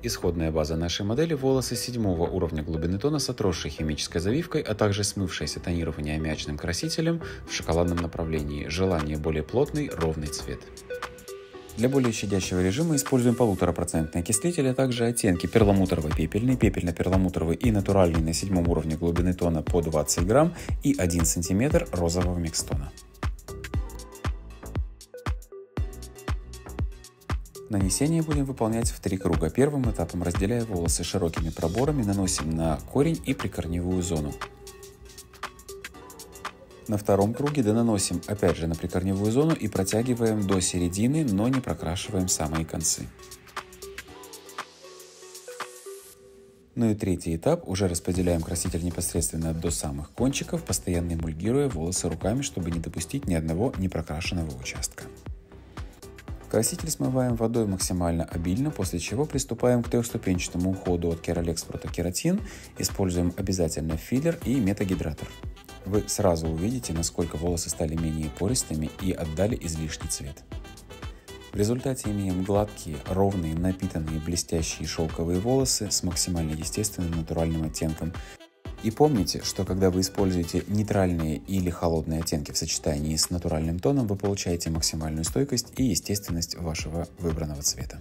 Исходная база нашей модели – волосы седьмого уровня глубины тона с отросшей химической завивкой, а также смывшееся тонирование аммиачным красителем в шоколадном направлении. Желание более плотный, ровный цвет. Для более щадящего режима используем полуторапроцентный окислитель, а также оттенки перламутровый пепельный, пепельно-перламутровый и натуральный на седьмом уровне глубины тона по 20 грамм и 1 сантиметр розового микстона. Нанесение будем выполнять в три круга. Первым этапом, разделяя волосы широкими проборами, наносим на корень и прикорневую зону. На втором круге донаносим опять же на прикорневую зону и протягиваем до середины, но не прокрашиваем самые концы. Ну и третий этап, уже распределяем краситель непосредственно до самых кончиков, постоянно эмульгируя волосы руками, чтобы не допустить ни одного непрокрашенного участка. Краситель смываем водой максимально обильно, после чего приступаем к трехступенчатому уходу от Кералекс Протокератин. Используем обязательно филлер и метагидратор. Вы сразу увидите, насколько волосы стали менее пористыми и отдали излишний цвет. В результате имеем гладкие, ровные, напитанные, блестящие шелковые волосы с максимально естественным натуральным оттенком, и помните, что когда вы используете нейтральные или холодные оттенки в сочетании с натуральным тоном, вы получаете максимальную стойкость и естественность вашего выбранного цвета.